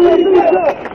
Yeah.